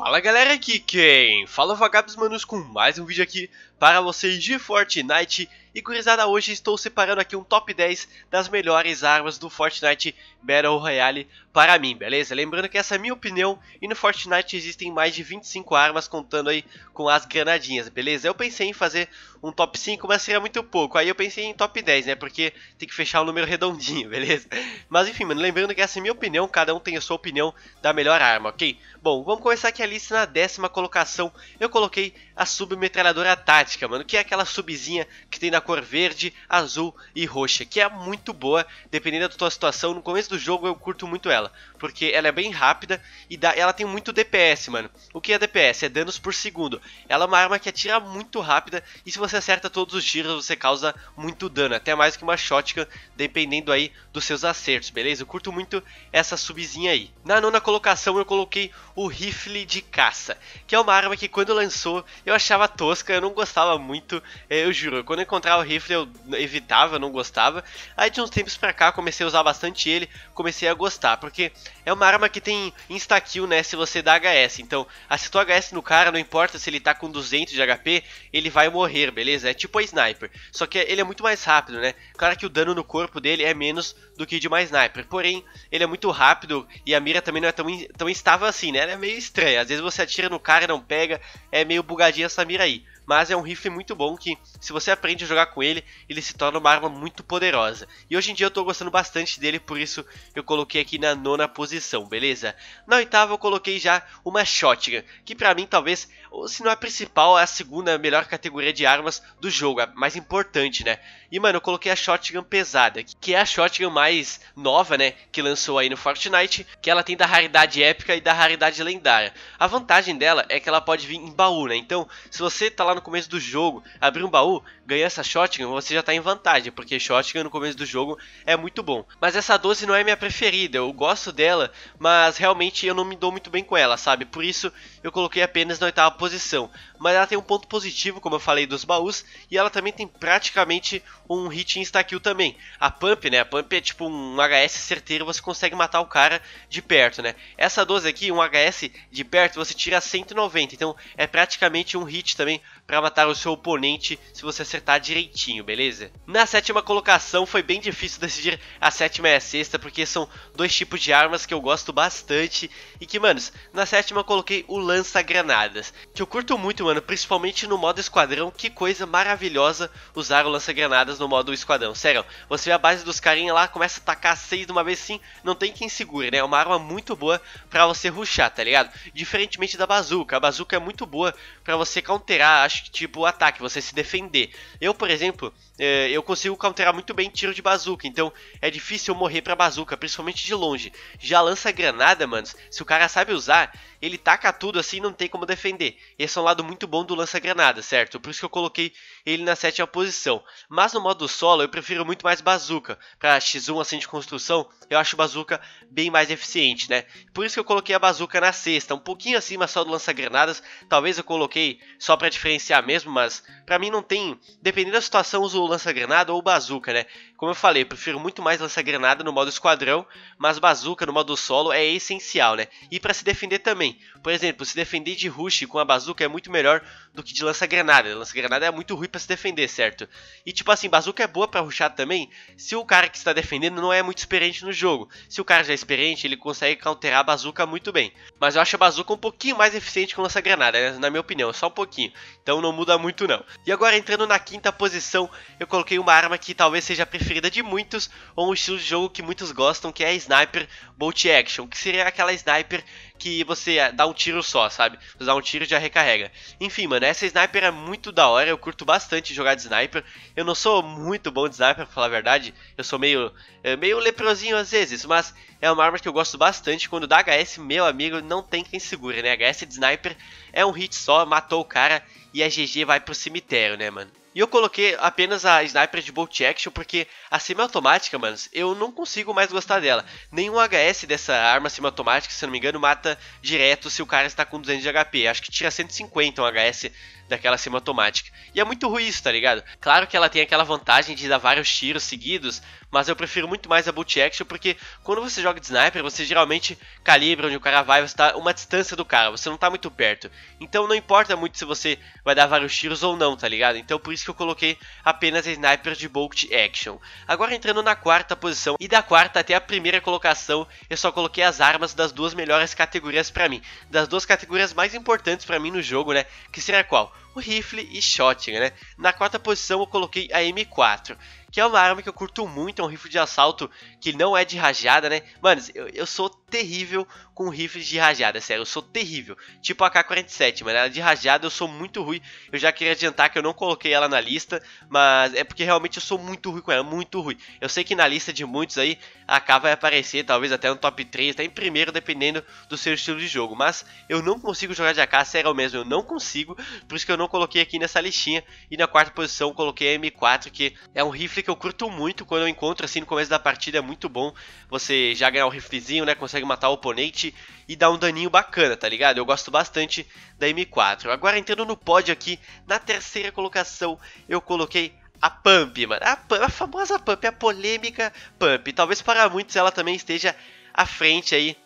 Fala galera, aqui quem? Fala Vagabos Manos com mais um vídeo aqui para vocês de Fortnite E gurizada, hoje estou separando aqui um top 10 das melhores armas do Fortnite Battle Royale para mim, beleza? Lembrando que essa é a minha opinião e no Fortnite existem mais de 25 armas contando aí com as granadinhas, beleza? Eu pensei em fazer um top 5, mas seria muito pouco, aí eu pensei em top 10, né? Porque tem que fechar o um número redondinho, beleza? Mas enfim, mano, lembrando que essa é a minha opinião, cada um tem a sua opinião da melhor arma, ok? Bom, vamos começar aqui a lista na décima colocação, eu coloquei a submetralhadora tática, mano, que é aquela subzinha que tem na cor verde, azul e roxa, que é muito boa, dependendo da tua situação. No começo do jogo eu curto muito ela, porque ela é bem rápida e dá, ela tem muito DPS, mano. O que é DPS? É danos por segundo. Ela é uma arma que atira muito rápida e se você acerta todos os tiros você causa muito dano, até mais que uma shotgun, dependendo aí dos seus acertos, beleza? Eu curto muito essa subzinha aí. Na nona colocação eu coloquei o rifle de caça, que é uma arma que quando lançou eu achava tosca, eu não gostava muito, é, eu juro. Quando eu encontrava o rifle eu evitava, não gostava. Aí de uns tempos pra cá comecei a usar bastante ele, comecei a gostar, porque é uma arma que tem insta-kill, né, se você dá HS. Então, acertou HS no cara, não importa se ele tá com 200 de HP, ele vai morrer, beleza? É tipo a sniper, só que ele é muito mais rápido, né? Claro que o dano no corpo dele é menos do que de uma sniper, porém, ele é muito rápido e a mira também não é tão, tão instável assim, né? Ela é meio estranha, às vezes você atira no cara e não pega, é meio bugadinha essa mira aí mas é um rifle muito bom que, se você aprende a jogar com ele, ele se torna uma arma muito poderosa. E hoje em dia eu tô gostando bastante dele, por isso eu coloquei aqui na nona posição, beleza? Na oitava eu coloquei já uma Shotgun, que pra mim talvez, se não é a principal, é a segunda melhor categoria de armas do jogo, a mais importante, né? E mano, eu coloquei a Shotgun pesada, que é a Shotgun mais nova, né, que lançou aí no Fortnite, que ela tem da raridade épica e da raridade lendária. A vantagem dela é que ela pode vir em baú, né? Então, se você tá lá no no começo do jogo, abrir um baú, ganhar essa shotgun, você já tá em vantagem, porque shotgun no começo do jogo é muito bom. Mas essa 12 não é minha preferida, eu gosto dela, mas realmente eu não me dou muito bem com ela, sabe? Por isso eu coloquei apenas na oitava posição. Mas ela tem um ponto positivo, como eu falei, dos baús, e ela também tem praticamente um hit insta-kill também. A Pump, né? A Pump é tipo um HS certeiro, você consegue matar o cara de perto, né? Essa 12 aqui, um HS de perto, você tira 190, então é praticamente um hit também para matar o seu oponente se você acertar direitinho, beleza? Na sétima colocação foi bem difícil decidir a sétima e a sexta, porque são dois tipos de armas que eu gosto bastante e que, manos, na sétima eu coloquei o lança-granadas, que eu curto muito, mano, principalmente no modo esquadrão, que coisa maravilhosa usar o lança-granadas no modo esquadrão, sério, você vê a base dos carinha lá, começa a atacar seis de uma vez sim, não tem quem segure, né, é uma arma muito boa pra você ruxar, tá ligado? Diferentemente da bazuca, a bazuca é muito boa pra você counterar, acho tipo ataque, você se defender. Eu, por exemplo, é, eu consigo counterar muito bem tiro de bazuca, então é difícil eu morrer pra bazuca, principalmente de longe. Já lança granada, manos, se o cara sabe usar, ele taca tudo assim não tem como defender. Esse é um lado muito bom do lança-granada, certo? Por isso que eu coloquei ele na sétima posição. Mas no modo solo eu prefiro muito mais bazuca. Pra X1 assim de construção, eu acho bazuca bem mais eficiente, né? Por isso que eu coloquei a bazuca na sexta, um pouquinho acima só do lança-granadas. Talvez eu coloquei só pra diferenciar mesmo, mas pra mim não tem... Dependendo da situação, uso lança-granada ou bazuca, né? Como eu falei, eu prefiro muito mais lança-granada no modo esquadrão, mas bazuca no modo solo é essencial, né? E para se defender também. Por exemplo, se defender de rush com a bazuca é muito melhor do que de lança-granada. Lança-granada é muito ruim para se defender, certo? E tipo assim, bazuca é boa para rushar também se o cara que está defendendo não é muito experiente no jogo. Se o cara já é experiente, ele consegue counterar a bazuca muito bem. Mas eu acho a bazuca um pouquinho mais eficiente que o lança-granada, né? na minha opinião, só um pouquinho. Então não muda muito não. E agora entrando na quinta posição, eu coloquei uma arma que talvez seja preferida preferida de muitos, ou um estilo de jogo que muitos gostam, que é a Sniper Bolt Action, que seria aquela sniper que você dá um tiro só, sabe? Você dá um tiro e já recarrega. Enfim, mano, essa sniper é muito da hora, eu curto bastante jogar de sniper. Eu não sou muito bom de sniper, pra falar a verdade, eu sou meio, é, meio leprosinho às vezes, mas é uma arma que eu gosto bastante. Quando dá HS, meu amigo, não tem quem segure, né? HS de sniper é um hit só, matou o cara e a GG vai pro cemitério, né, mano? E eu coloquei apenas a sniper de bolt action porque a semi-automática, manos, eu não consigo mais gostar dela. Nenhum HS dessa arma semi-automática, se não me engano, mata direto se o cara está com 200 de HP. Acho que tira 150 um HS daquela semiautomática. E é muito ruim isso, tá ligado? Claro que ela tem aquela vantagem de dar vários tiros seguidos, mas eu prefiro muito mais a bolt action porque quando você joga de sniper, você geralmente calibra onde o cara vai, você tá uma distância do cara, você não tá muito perto. Então não importa muito se você vai dar vários tiros ou não, tá ligado? Então por isso que eu coloquei apenas a sniper de bolt action. Agora entrando na quarta posição e da quarta até a primeira colocação, eu só coloquei as armas das duas melhores categorias para mim, das duas categorias mais importantes para mim no jogo, né? Que seria qual? O rifle e shotgun, né? Na quarta posição eu coloquei a M4 que é uma arma que eu curto muito, é um rifle de assalto que não é de rajada, né? Mano, eu, eu sou terrível com rifles de rajada, sério, eu sou terrível. Tipo a AK-47, mano, ela é de rajada eu sou muito ruim. Eu já queria adiantar que eu não coloquei ela na lista, mas é porque realmente eu sou muito ruim com ela, muito ruim. Eu sei que na lista de muitos aí, a AK vai aparecer, talvez até no top 3, até em primeiro, dependendo do seu estilo de jogo. Mas eu não consigo jogar de AK, sério mesmo, eu não consigo, por isso que eu não coloquei aqui nessa listinha. E na quarta posição coloquei a M4, que é um rifle que eu curto muito quando eu encontro assim no começo da partida, é muito bom você já ganhar o riflezinho, né, consegue matar o oponente e dar um daninho bacana, tá ligado? Eu gosto bastante da M4. Agora entrando no pódio aqui, na terceira colocação, eu coloquei a Pump, mano. A, Pump, a famosa Pump, a polêmica Pump. Talvez para muitos ela também esteja à frente aí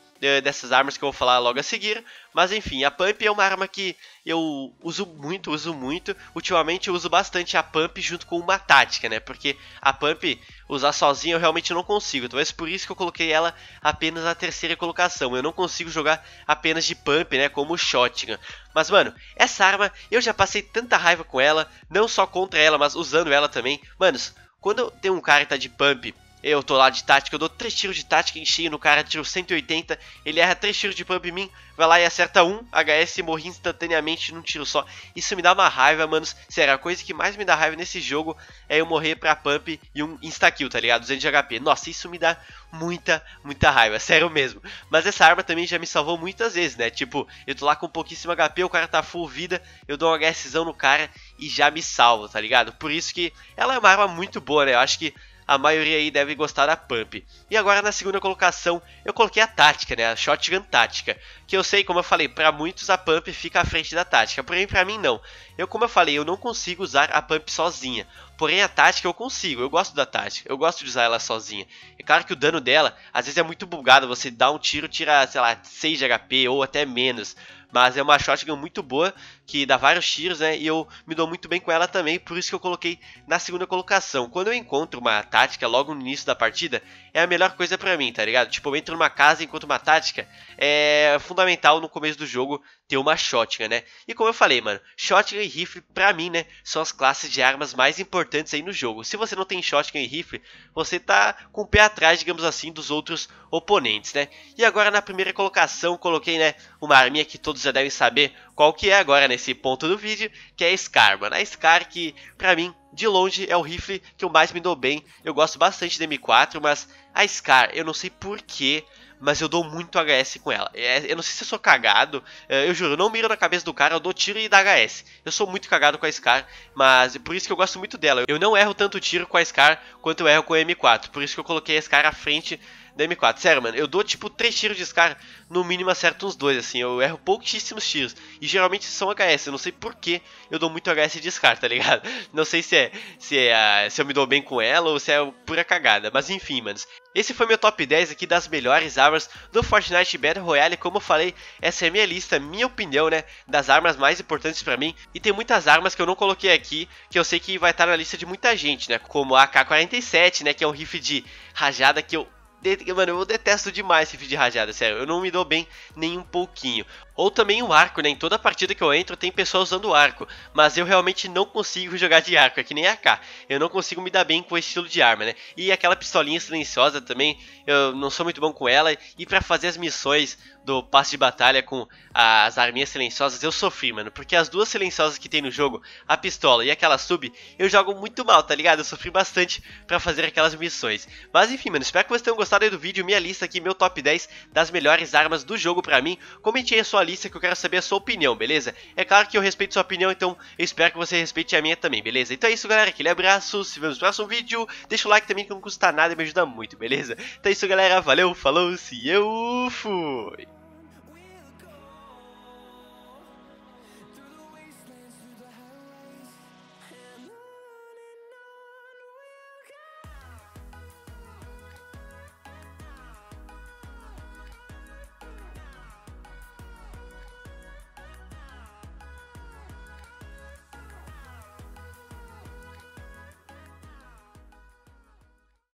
dessas armas que eu vou falar logo a seguir. Mas enfim, a Pump é uma arma que eu uso muito, uso muito. Ultimamente eu uso bastante a Pump junto com uma tática, né? Porque a Pump usar sozinha eu realmente não consigo. Talvez por isso que eu coloquei ela apenas na terceira colocação. Eu não consigo jogar apenas de Pump, né? Como Shotgun. Mas mano, essa arma eu já passei tanta raiva com ela. Não só contra ela, mas usando ela também. Manos, quando tem um cara que tá de Pump eu tô lá de tática, eu dou 3 tiros de tática em cheio no cara, tiro 180, ele erra 3 tiros de pump em mim, vai lá e acerta um, HS e morri instantaneamente num tiro só. Isso me dá uma raiva, manos. Sério, a coisa que mais me dá raiva nesse jogo é eu morrer pra pump e um insta-kill, tá ligado? 200 de HP. Nossa, isso me dá muita, muita raiva, sério mesmo. Mas essa arma também já me salvou muitas vezes, né? Tipo, eu tô lá com pouquíssimo HP, o cara tá full vida, eu dou um HSzão no cara e já me salvo, tá ligado? Por isso que ela é uma arma muito boa, né? Eu acho que a maioria aí deve gostar da Pump. E agora na segunda colocação eu coloquei a tática, né, a Shotgun tática, que eu sei, como eu falei, para muitos a Pump fica à frente da tática, porém para mim não. Eu, como eu falei, eu não consigo usar a Pump sozinha, porém a tática eu consigo, eu gosto da tática, eu gosto de usar ela sozinha. É claro que o dano dela, às vezes é muito bugado, você dá um tiro, tira, sei lá, 6 de HP ou até menos, mas é uma shotgun muito boa, que dá vários tiros, né? E eu me dou muito bem com ela também, por isso que eu coloquei na segunda colocação. Quando eu encontro uma tática logo no início da partida, é a melhor coisa pra mim, tá ligado? Tipo, eu entro numa casa e encontro uma tática, é fundamental no começo do jogo ter uma shotgun, né? E como eu falei, mano, shotgun e rifle, pra mim, né, são as classes de armas mais importantes aí no jogo. Se você não tem shotgun e rifle, você tá com o pé atrás, digamos assim, dos outros oponentes, né? E agora na primeira colocação, coloquei, né, uma arminha que todos já devem saber qual que é agora nesse ponto do vídeo, que é a Scar, mano. A Scar que, pra mim, de longe é o rifle que eu mais me dou bem. Eu gosto bastante da M4, mas a Scar, eu não sei porquê, mas eu dou muito HS com ela. É, eu não sei se eu sou cagado, é, eu juro, eu não miro na cabeça do cara, eu dou tiro e dá HS. Eu sou muito cagado com a Scar, mas por isso que eu gosto muito dela. Eu não erro tanto tiro com a Scar quanto eu erro com a M4, por isso que eu coloquei a Scar à frente da M4. Sério, mano, eu dou tipo 3 tiros de Scar, no mínimo acerto uns 2, assim. Eu erro pouquíssimos tiros. E geralmente são HS. Eu não sei por que eu dou muito HS de Scar, tá ligado? Não sei se é, se é se eu me dou bem com ela ou se é pura cagada. Mas enfim, manos. Esse foi meu top 10 aqui das melhores armas do Fortnite Battle Royale. Como eu falei, essa é minha lista, minha opinião, né? Das armas mais importantes pra mim. E tem muitas armas que eu não coloquei aqui, que eu sei que vai estar na lista de muita gente, né? Como a AK-47, né? Que é um rifle de rajada que eu Mano, eu detesto demais esse de rajada, sério. Eu não me dou bem nem um pouquinho. Ou também o arco, né? Em toda partida que eu entro tem pessoas usando arco. Mas eu realmente não consigo jogar de arco, é que nem AK. Eu não consigo me dar bem com esse estilo de arma, né? E aquela pistolinha silenciosa também, eu não sou muito bom com ela. E para fazer as missões do passe de batalha com as arminhas silenciosas, eu sofri, mano. Porque as duas silenciosas que tem no jogo, a pistola e aquela sub, eu jogo muito mal, tá ligado? Eu sofri bastante para fazer aquelas missões. Mas enfim, mano, espero que vocês tenham gostado do vídeo. Minha lista aqui, meu top 10 das melhores armas do jogo pra mim. Comente aí a sua lista que eu quero saber a sua opinião, beleza? É claro que eu respeito sua opinião, então eu espero que você respeite a minha também, beleza? Então é isso, galera. Aquele abraço. Se vemos no próximo vídeo. Deixa o like também que não custa nada e me ajuda muito, beleza? Então é isso, galera. Valeu, falou, se eu fui!